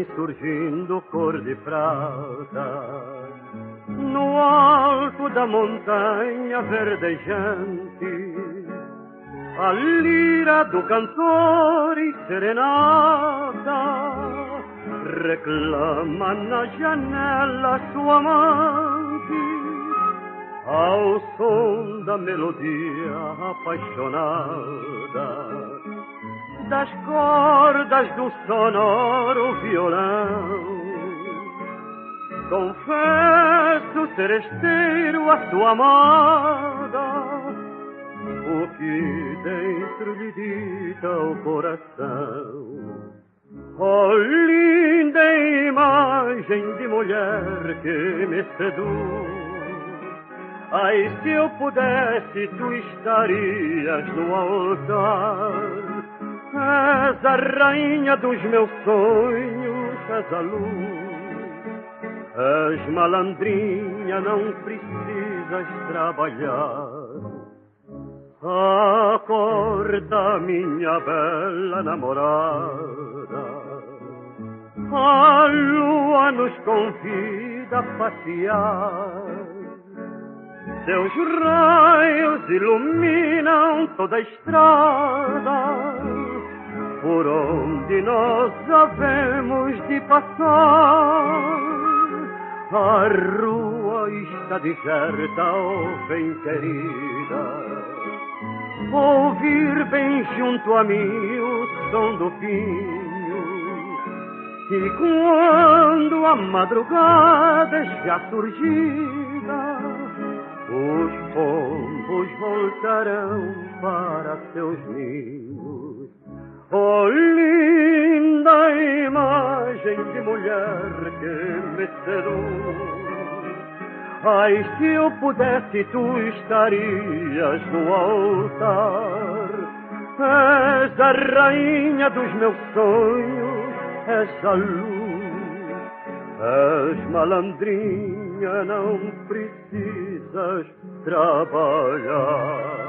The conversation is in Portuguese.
vem surgindo cor de prata. No alto da montanha verdejante, a lira do cantor e serenata reclama na janela sua amante ao som da melodia apaixonada das cordas do sonoro violão. Confesso ser esteiro a sua amada, o que dentro lhe dita o coração. Oh, linda imagem de mulher que me seduz. Ai, se eu pudesse, tu estarias no altar És a rainha dos meus sonhos, és a luz. És malandrinha, não precisas trabalhar. Acorda, minha bela namorada. A lua nos convida a passear. Seus raios iluminam toda a estrada por onde nós havemos de passar. A rua está deserta, oh bem querida. Ouvir bem junto a mim o som do pinho. E quando a madrugada já surgida, os pombos voltarão para seus ninhos. Oh, linda imagem de mulher que me seduz. Ai, se eu pudesse, tu estarias no altar. És a rainha dos meus sonhos, és a luz. És malandrinha, não precisas trabalhar.